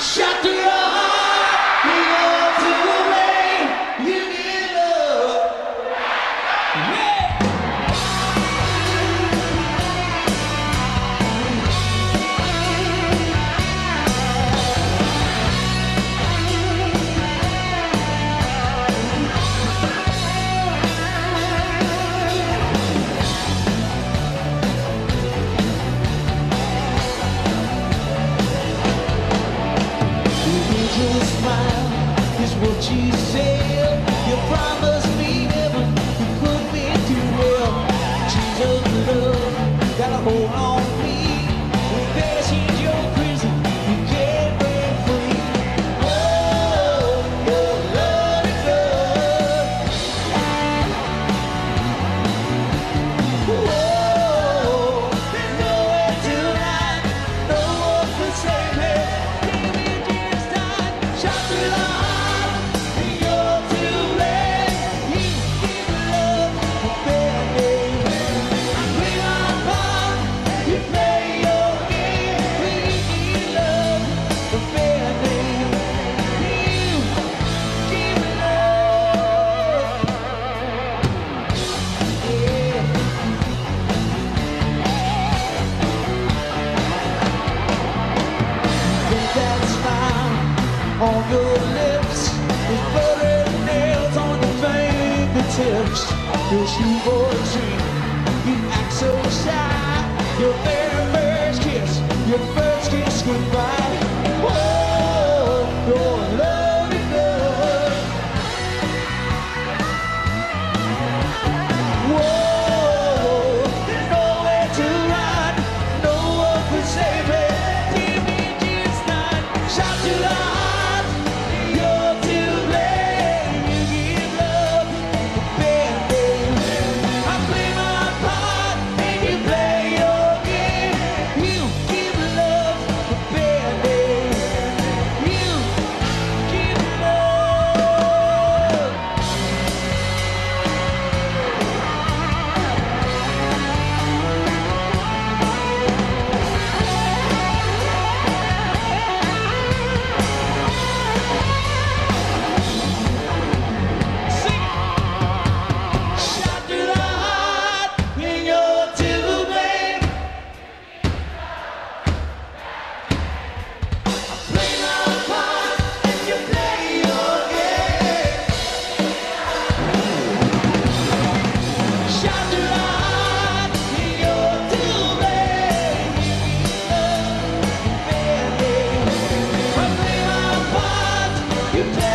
Shut the heart. tips, your shoe voice, you act so shy, you're today.